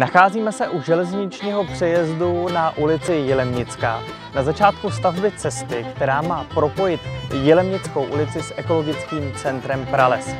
Nacházíme se u železničního přejezdu na ulici Jelemnická. Na začátku stavby cesty, která má propojit Jelemnickou ulici s ekologickým centrem Prales.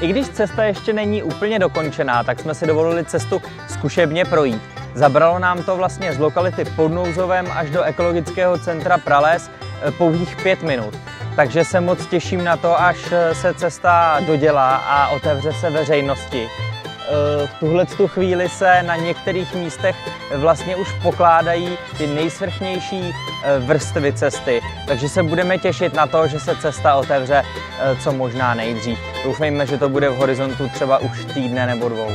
I když cesta ještě není úplně dokončená, tak jsme si dovolili cestu zkušebně projít. Zabralo nám to vlastně z lokality Podnouzovém až do ekologického centra Prales eh, pouhých pět minut. Takže se moc těším na to, až eh, se cesta dodělá a otevře se veřejnosti. Eh, v tuhle tu chvíli se na některých místech vlastně už pokládají ty nejsvrchnější vrstvy cesty, takže se budeme těšit na to, že se cesta otevře co možná nejdřív. Doufejme, že to bude v horizontu třeba už týdne nebo dvou.